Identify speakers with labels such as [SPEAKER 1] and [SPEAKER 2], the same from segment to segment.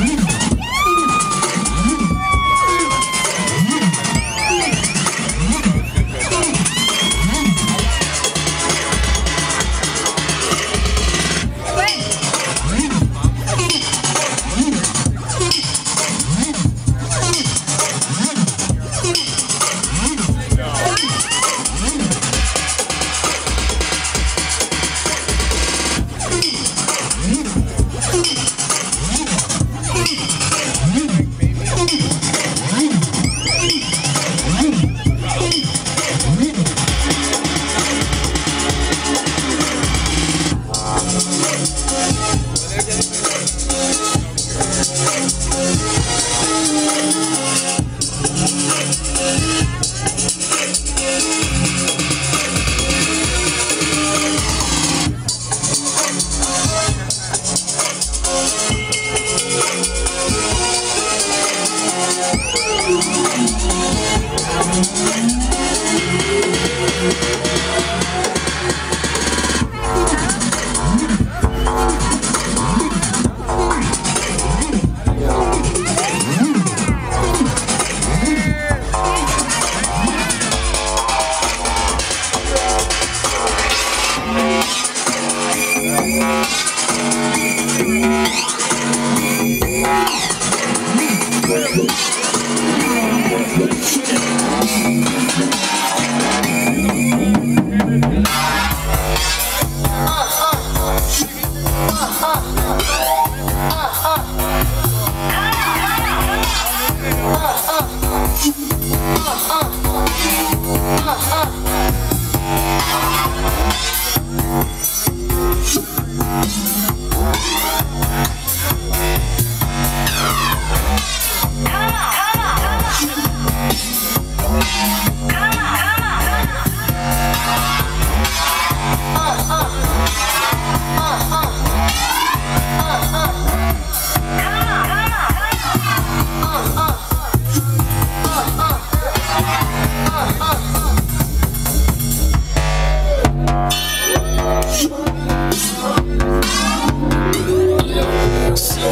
[SPEAKER 1] Mm-hmm.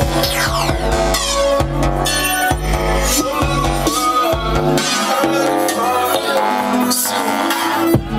[SPEAKER 1] ¡Gracias!